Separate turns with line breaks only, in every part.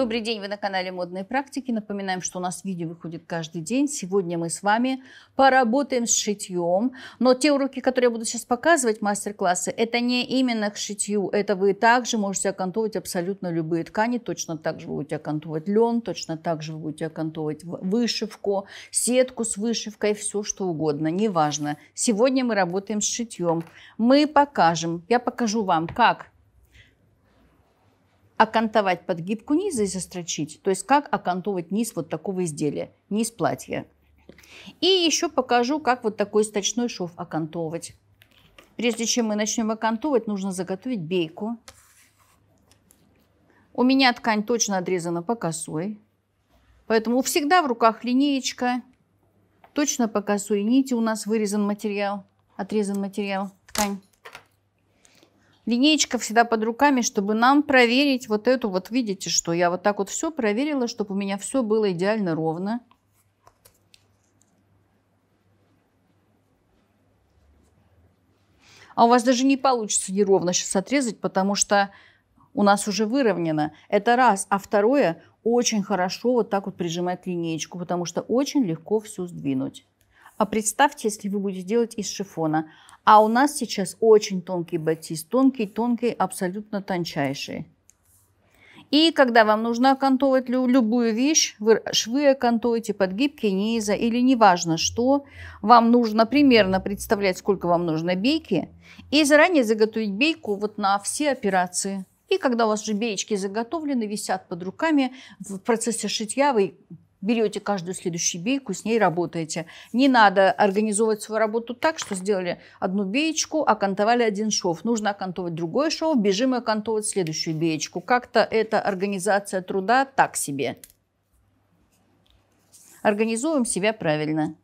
Добрый день, вы на канале Модные практики. Напоминаем, что у нас видео выходит каждый день. Сегодня мы с вами поработаем с шитьем. Но те уроки, которые я буду сейчас показывать, мастер-классы, это не именно к шитью. Это вы также можете окантовывать абсолютно любые ткани. Точно так же вы будете окантовывать лен, точно так же вы будете окантовывать вышивку, сетку с вышивкой, все что угодно, неважно. Сегодня мы работаем с шитьем. Мы покажем, я покажу вам, как окантовать подгибку низа и застрочить. То есть как окантовать низ вот такого изделия, низ платья. И еще покажу, как вот такой сточной шов окантовывать. Прежде чем мы начнем окантовывать, нужно заготовить бейку. У меня ткань точно отрезана по косой. Поэтому всегда в руках линеечка. Точно по косой нити у нас вырезан материал, отрезан материал, ткань. Линеечка всегда под руками, чтобы нам проверить вот эту, вот видите, что я вот так вот все проверила, чтобы у меня все было идеально ровно. А у вас даже не получится неровно сейчас отрезать, потому что у нас уже выровнено. Это раз. А второе, очень хорошо вот так вот прижимать линеечку, потому что очень легко все сдвинуть. А представьте, если вы будете делать из шифона. А у нас сейчас очень тонкий батист, тонкий, тонкий, абсолютно тончайший. И когда вам нужно окантовывать любую вещь, вы швы окантуете, подгибки низа или неважно что, вам нужно примерно представлять, сколько вам нужно бейки, и заранее заготовить бейку вот на все операции. И когда у вас уже беечки заготовлены, висят под руками, в процессе шитья вы берете каждую следующую бейку, с ней работаете. Не надо организовывать свою работу так, что сделали одну беечку, окантовали один шов. Нужно окантовать другой шов, бежим и окантовывать следующую беечку. Как-то эта организация труда так себе. Организуем себя правильно.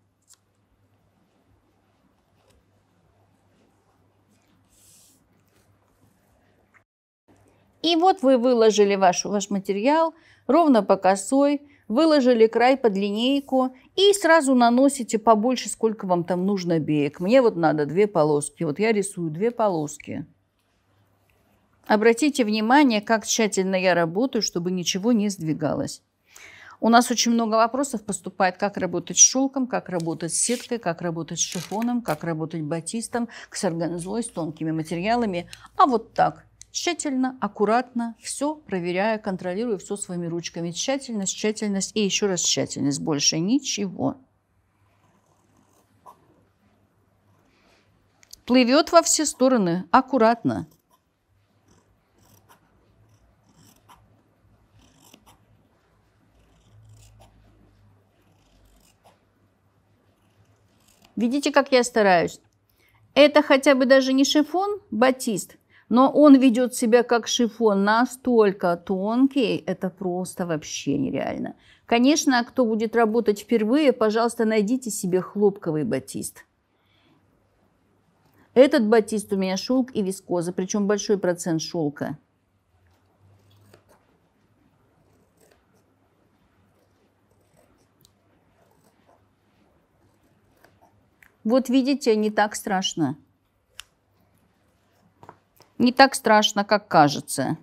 И вот вы выложили ваш, ваш материал ровно по косой, выложили край под линейку и сразу наносите побольше, сколько вам там нужно беек. Мне вот надо две полоски. Вот я рисую две полоски. Обратите внимание, как тщательно я работаю, чтобы ничего не сдвигалось. У нас очень много вопросов поступает, как работать с шелком, как работать с сеткой, как работать с шифоном, как работать батистом, с органзой, с тонкими материалами. А вот так – тщательно, аккуратно, все проверяя, контролируя все своими ручками. Тщательность, тщательность и еще раз тщательность. Больше ничего. Плывет во все стороны, аккуратно. Видите, как я стараюсь? Это хотя бы даже не шифон, батист – но он ведет себя как шифон настолько тонкий, это просто вообще нереально. Конечно, кто будет работать впервые, пожалуйста, найдите себе хлопковый батист. Этот батист у меня шелк и вискоза, причем большой процент шелка. Вот видите, не так страшно не так страшно, как кажется.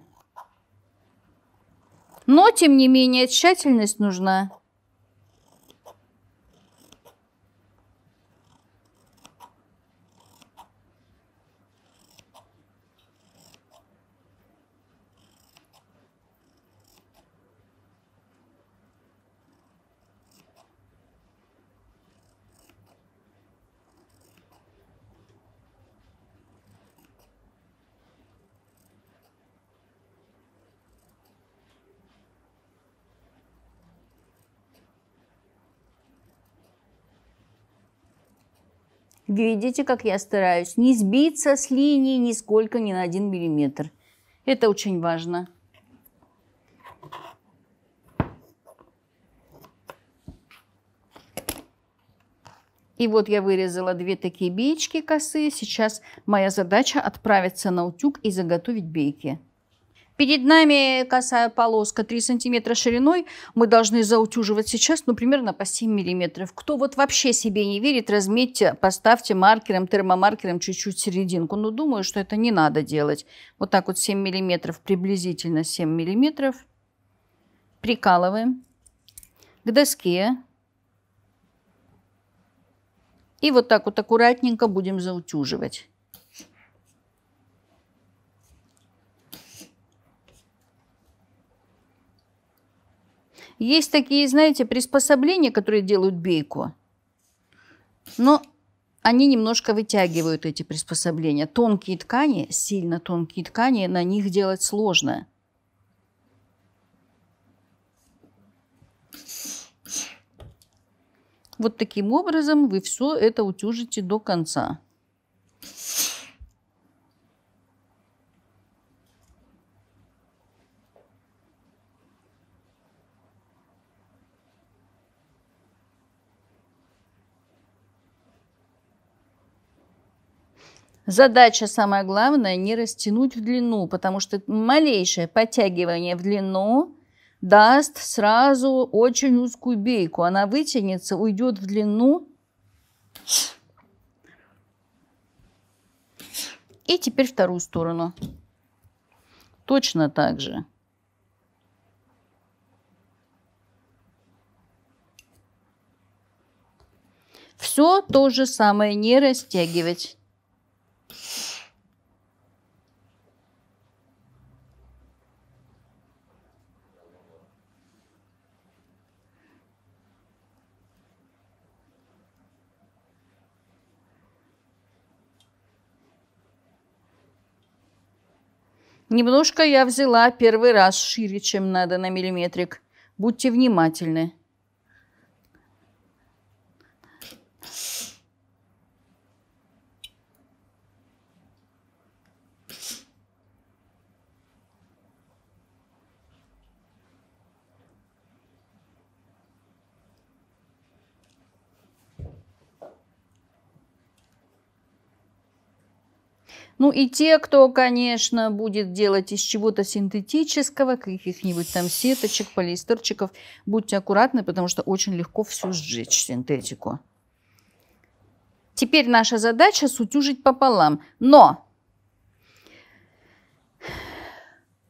Но, тем не менее, тщательность нужна. Видите, как я стараюсь не сбиться с линии нисколько ни на один миллиметр. Это очень важно. И вот я вырезала две такие беечки косые. Сейчас моя задача отправиться на утюг и заготовить бейки. Перед нами косая полоска 3 сантиметра шириной. Мы должны заутюживать сейчас, ну, примерно по 7 миллиметров. Кто вот вообще себе не верит, разметьте, поставьте маркером, термомаркером чуть-чуть серединку. Но думаю, что это не надо делать. Вот так вот 7 миллиметров, приблизительно 7 миллиметров. прикалываем к доске. И вот так вот аккуратненько будем заутюживать. Есть такие, знаете, приспособления, которые делают бейку. Но они немножко вытягивают эти приспособления. Тонкие ткани, сильно тонкие ткани, на них делать сложно. Вот таким образом вы все это утюжите до конца. Задача самая главная не растянуть в длину, потому что малейшее подтягивание в длину даст сразу очень узкую бейку. Она вытянется, уйдет в длину. И теперь вторую сторону. Точно так же. Все то же самое, не растягивать. Немножко я взяла первый раз шире, чем надо на миллиметрик. Будьте внимательны. Ну и те, кто, конечно, будет делать из чего-то синтетического, каких-нибудь там сеточек, полиэстерчиков, будьте аккуратны, потому что очень легко все сжечь, синтетику. Теперь наша задача сутюжить пополам. Но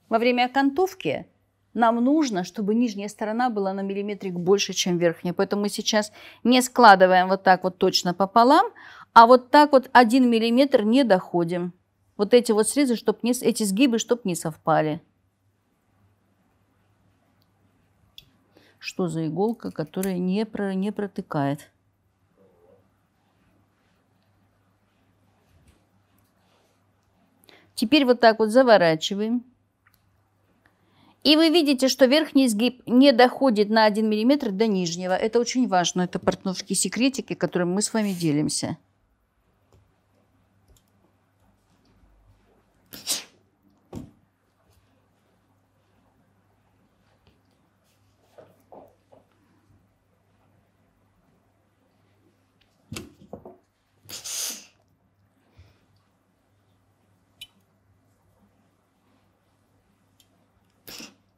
во время окантовки нам нужно, чтобы нижняя сторона была на миллиметрик больше, чем верхняя. Поэтому мы сейчас не складываем вот так вот точно пополам, а вот так вот один миллиметр не доходим. Вот эти вот срезы, чтобы не, эти сгибы, чтобы не совпали. Что за иголка, которая не, про, не протыкает? Теперь вот так вот заворачиваем. И вы видите, что верхний сгиб не доходит на 1 мм до нижнего. Это очень важно. Это портновские секретики, которыми мы с вами делимся.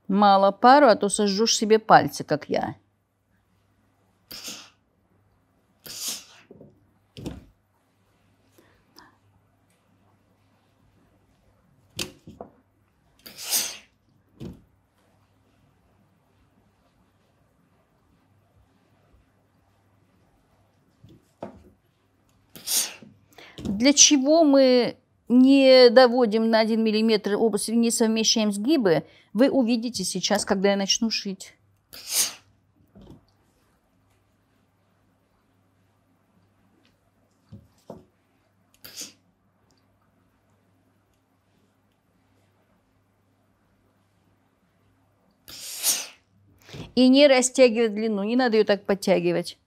Мало пару, а то сожжешь себе пальцы, как я. Для чего мы не доводим на 1 мм область, не совмещаем сгибы, вы увидите сейчас, когда я начну шить. И не растягивать длину, не надо ее так подтягивать.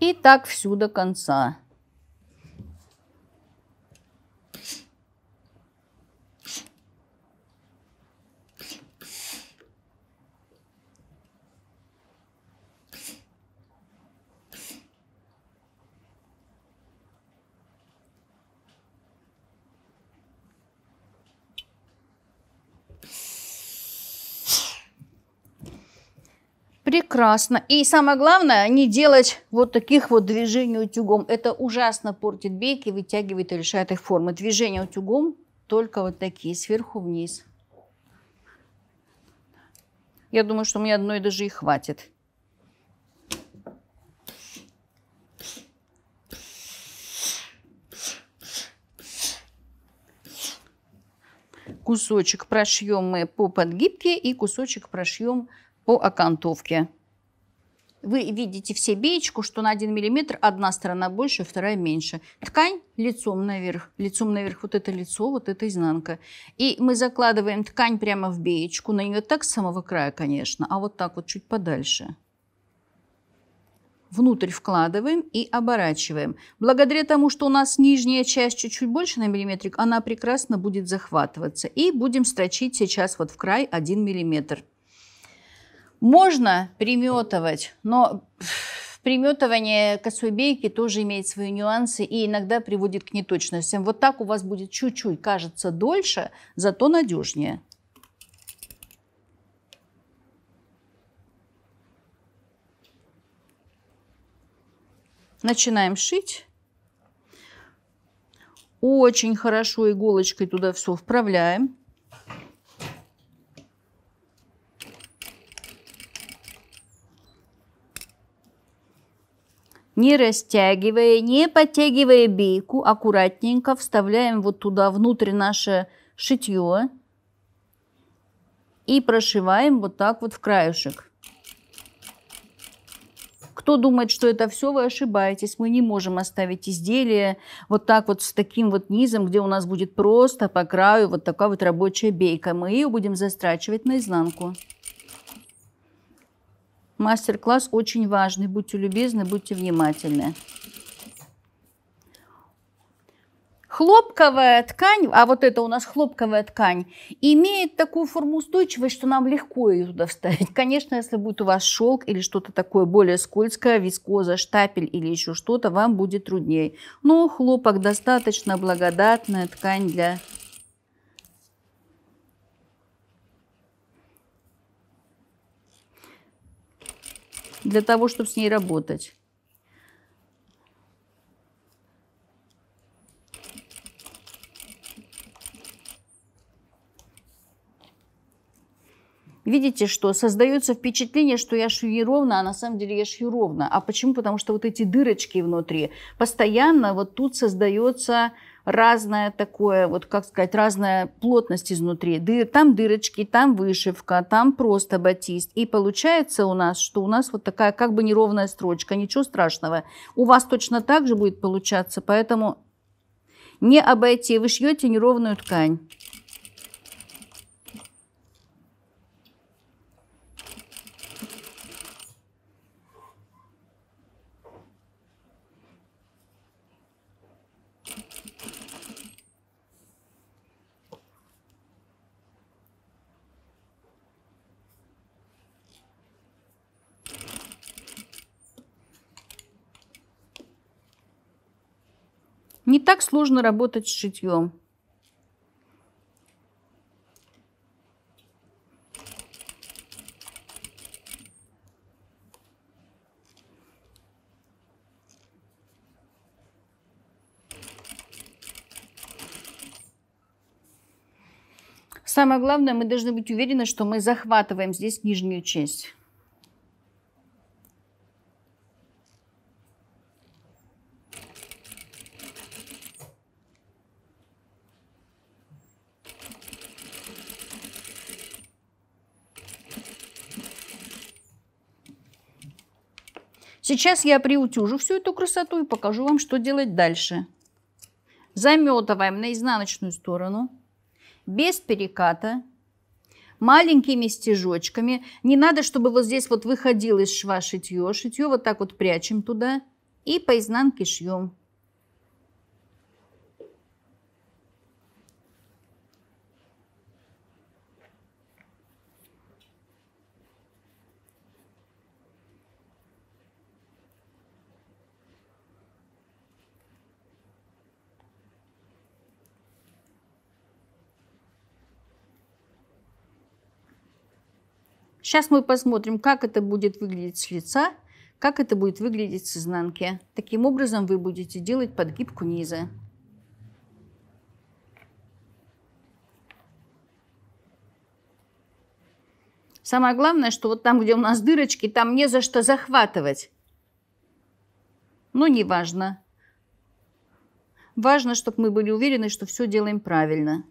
И так всю до конца. Прекрасно. И самое главное, не делать вот таких вот движений утюгом. Это ужасно портит бейки, вытягивает и лишает их формы. Движения утюгом только вот такие, сверху вниз. Я думаю, что мне одной даже и хватит. Кусочек прошьем мы по подгибке и кусочек прошьем по окантовке. Вы видите все беечку, что на 1 мм одна сторона больше, вторая меньше. Ткань лицом наверх, лицом наверх вот это лицо, вот это изнанка. И мы закладываем ткань прямо в беечку, на нее так с самого края, конечно, а вот так вот чуть подальше. Внутрь вкладываем и оборачиваем. Благодаря тому, что у нас нижняя часть чуть-чуть больше на миллиметрик, она прекрасно будет захватываться. И будем строчить сейчас вот в край 1 миллиметр. Можно приметывать, но приметывание косой бейки тоже имеет свои нюансы и иногда приводит к неточностям. Вот так у вас будет чуть-чуть, кажется, дольше, зато надежнее. Начинаем шить. Очень хорошо иголочкой туда все вправляем. Не растягивая, не подтягивая бейку, аккуратненько вставляем вот туда внутрь наше шитье и прошиваем вот так вот в краешек. Кто думает, что это все, вы ошибаетесь. Мы не можем оставить изделие вот так вот с таким вот низом, где у нас будет просто по краю вот такая вот рабочая бейка. Мы ее будем застрачивать наизнанку. Мастер-класс очень важный. Будьте любезны, будьте внимательны. Хлопковая ткань, а вот это у нас хлопковая ткань, имеет такую форму устойчивость, что нам легко ее туда вставить. Конечно, если будет у вас шелк или что-то такое более скользкое, вискоза, штапель или еще что-то, вам будет труднее. Но хлопок достаточно благодатная ткань для для того, чтобы с ней работать. Видите, что создается впечатление, что я шью ровно, а на самом деле я шью ровно. А почему? Потому что вот эти дырочки внутри, постоянно вот тут создается разное такое, вот как сказать, разная плотность изнутри. Ды, там дырочки, там вышивка, там просто батист. И получается у нас, что у нас вот такая как бы неровная строчка. Ничего страшного. У вас точно так же будет получаться, поэтому не обойти. Вы шьете неровную ткань. Так сложно работать с шитьем. Самое главное, мы должны быть уверены, что мы захватываем здесь нижнюю часть. Сейчас я приутюжу всю эту красоту и покажу вам, что делать дальше. Заметываем на изнаночную сторону, без переката, маленькими стежочками. Не надо, чтобы вот здесь вот выходило из шва шитье. Шитье вот так вот прячем туда и по изнанке шьем. Сейчас мы посмотрим, как это будет выглядеть с лица, как это будет выглядеть с изнанки. Таким образом вы будете делать подгибку низа. Самое главное, что вот там, где у нас дырочки, там не за что захватывать. Ну, неважно. Важно, чтобы мы были уверены, что все делаем правильно.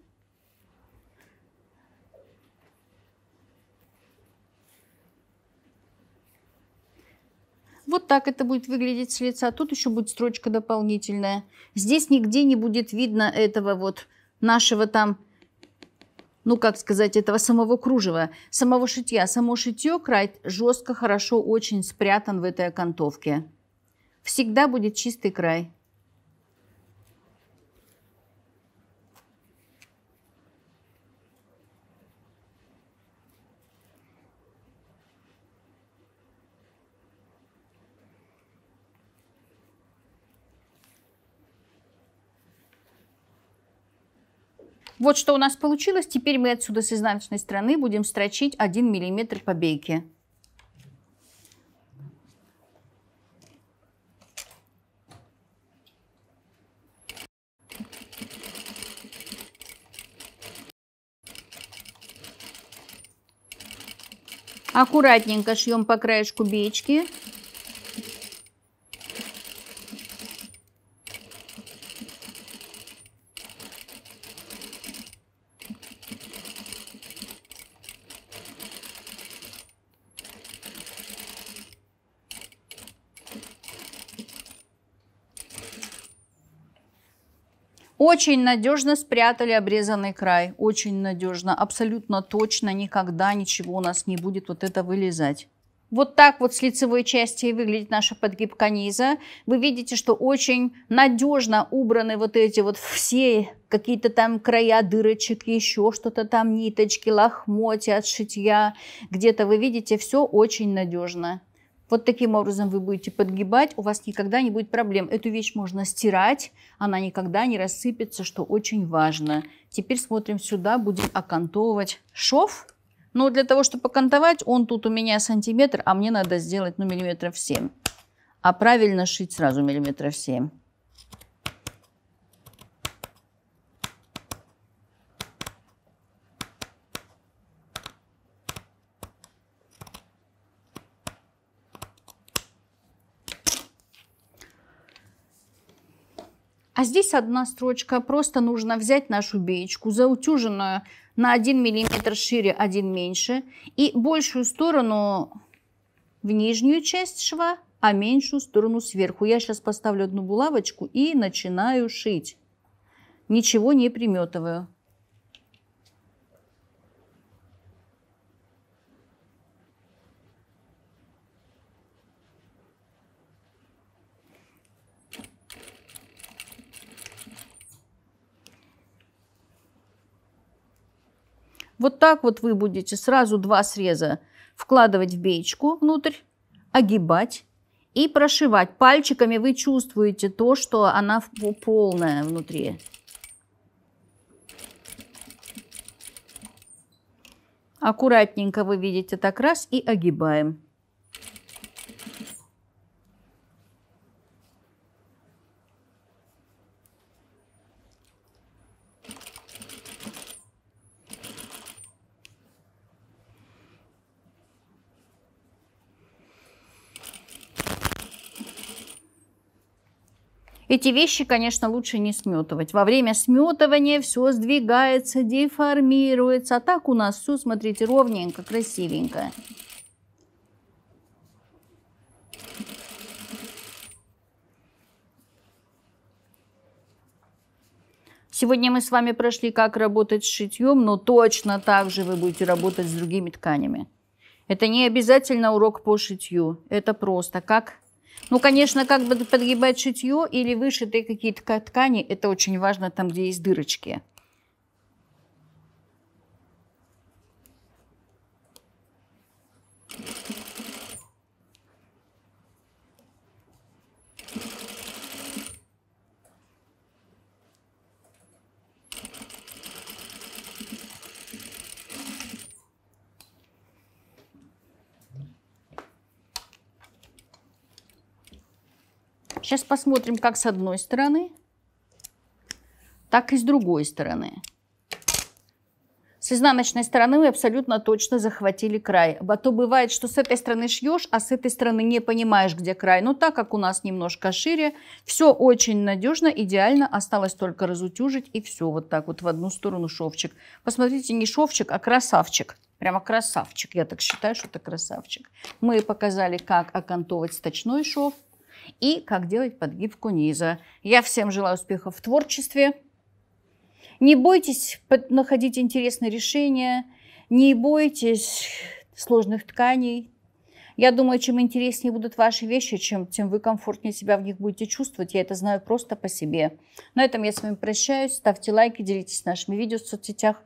Вот так это будет выглядеть с лица. Тут еще будет строчка дополнительная. Здесь нигде не будет видно этого вот нашего там, ну как сказать, этого самого кружева, самого шитья. Само шитье, край жестко, хорошо, очень спрятан в этой окантовке. Всегда будет чистый край. Вот что у нас получилось. Теперь мы отсюда с изнаночной стороны будем строчить 1 миллиметр по бейке. Аккуратненько шьем по краешку бечки. Очень надежно спрятали обрезанный край. Очень надежно, абсолютно точно, никогда ничего у нас не будет вот это вылезать. Вот так вот с лицевой части выглядит наша подгибка низа. Вы видите, что очень надежно убраны вот эти вот все какие-то там края дырочек, еще что-то там, ниточки, лохмотья от шитья. Где-то вы видите, все очень надежно. Вот таким образом вы будете подгибать, у вас никогда не будет проблем. Эту вещь можно стирать, она никогда не рассыпется, что очень важно. Теперь смотрим сюда, будем окантовывать шов. Но для того, чтобы окантовать, он тут у меня сантиметр, а мне надо сделать ну, миллиметров 7. А правильно шить сразу миллиметров 7. А здесь одна строчка. Просто нужно взять нашу беечку, заутюженную на 1 мм шире, 1 меньше. И большую сторону в нижнюю часть шва, а меньшую сторону сверху. Я сейчас поставлю одну булавочку и начинаю шить. Ничего не приметываю. Вот так вот вы будете сразу два среза вкладывать в беечку внутрь, огибать и прошивать. Пальчиками вы чувствуете то, что она полная внутри. Аккуратненько вы видите так раз и огибаем. Эти вещи, конечно, лучше не сметывать. Во время сметывания все сдвигается, деформируется. А так у нас все, смотрите, ровненько, красивенько. Сегодня мы с вами прошли, как работать с шитьем, но точно так же вы будете работать с другими тканями. Это не обязательно урок по шитью. Это просто как ну, конечно, как бы подгибать шитье или вышитые какие-то ткани, это очень важно там, где есть дырочки. Сейчас посмотрим, как с одной стороны, так и с другой стороны. С изнаночной стороны вы абсолютно точно захватили край. А то бывает, что с этой стороны шьешь, а с этой стороны не понимаешь, где край. Но так как у нас немножко шире, все очень надежно, идеально. Осталось только разутюжить и все. Вот так вот в одну сторону шовчик. Посмотрите, не шовчик, а красавчик. Прямо красавчик. Я так считаю, что это красавчик. Мы показали, как окантовывать сточной шов и как делать подгибку низа. Я всем желаю успехов в творчестве. Не бойтесь находить интересные решения, не бойтесь сложных тканей. Я думаю, чем интереснее будут ваши вещи, чем, тем вы комфортнее себя в них будете чувствовать. Я это знаю просто по себе. На этом я с вами прощаюсь. Ставьте лайки, делитесь нашими видео в соцсетях.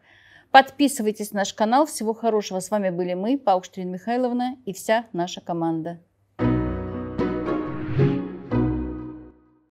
Подписывайтесь на наш канал. Всего хорошего. С вами были мы, Паукштрин Михайловна и вся наша команда.